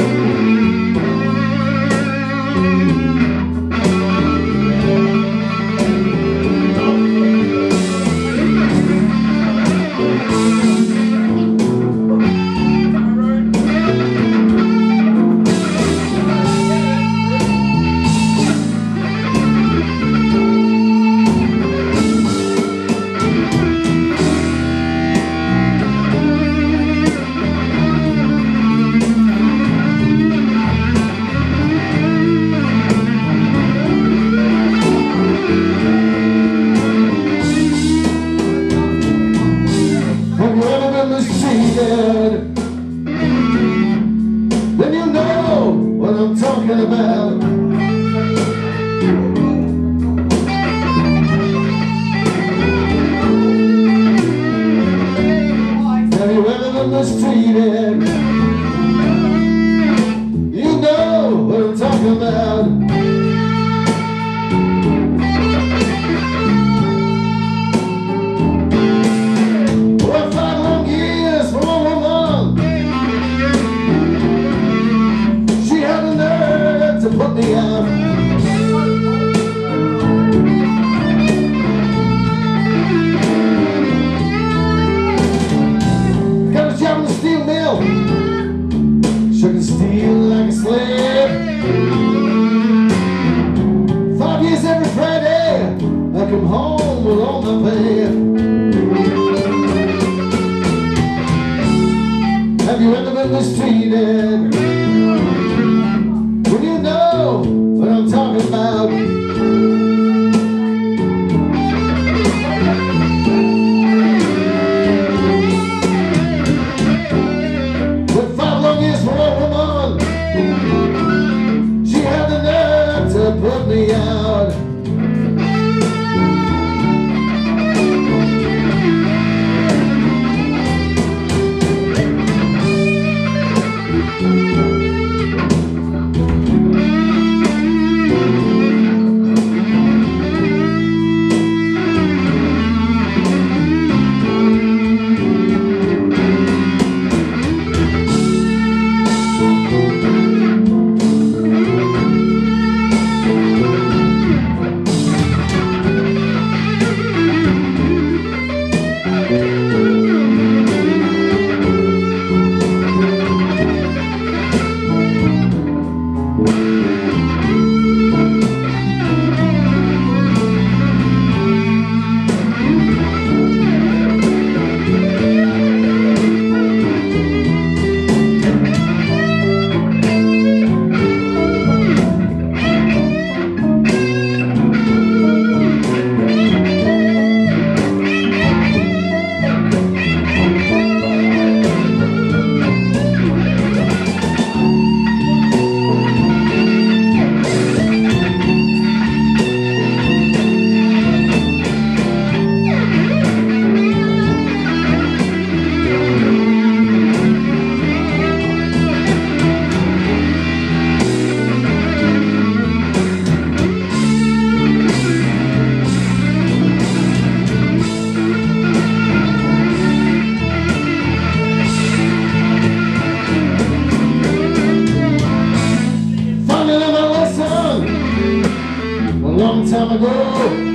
Have mistreated? Then you know what I'm talking about. Have you ever been mistreated? You know what I'm talking about. Nerve to put me. Got a job in the steel mill. Sugar steel like a slave. Five years every Friday. I come home with all my pay. Have you ever been mistreated? Know what I'm talking about. Time ago.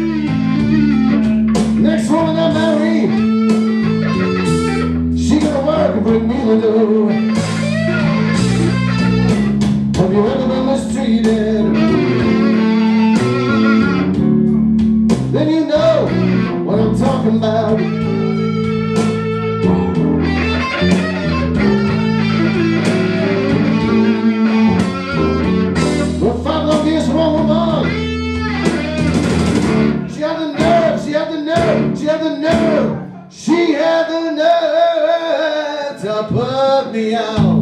She had the nerve to put me out.